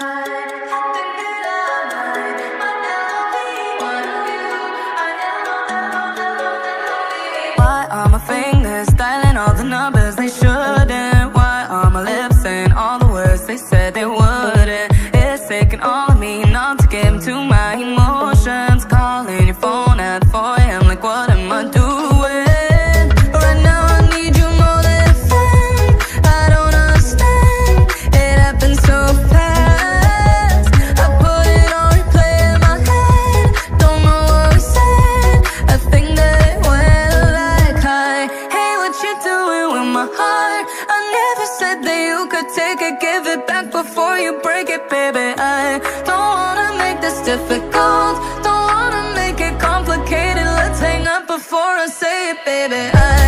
Why are my fingers dialing all the numbers they shouldn't? Why are my lips saying all the words they said they wouldn't? It's taking all my heart? I never said that you could take it, give it back before you break it, baby. I don't wanna make this difficult. Don't wanna make it complicated. Let's hang up before I say it, baby. I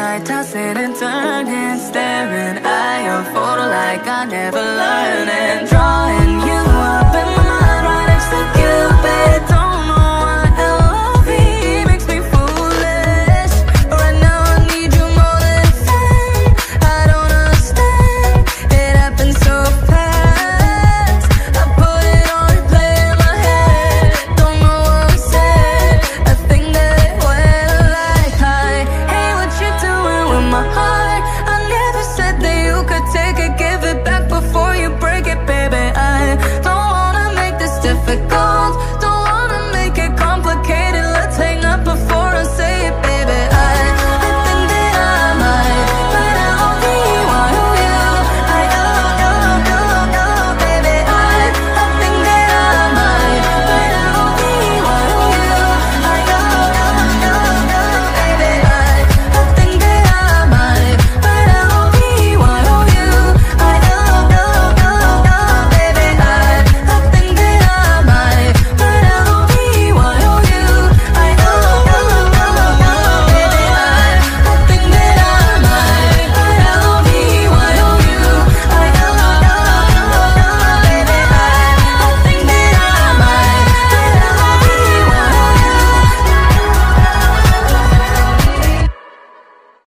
night, tossing and turning, staring at your photo like I never learned. my heart.